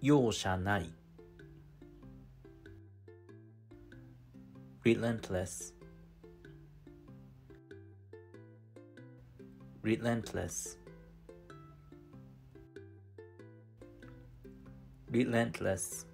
容赦ない。Relentless relentless relentless